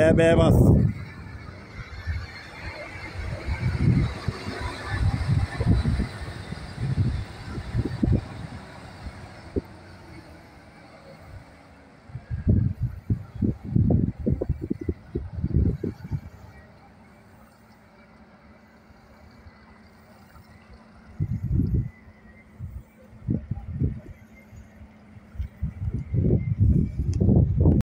Be bas.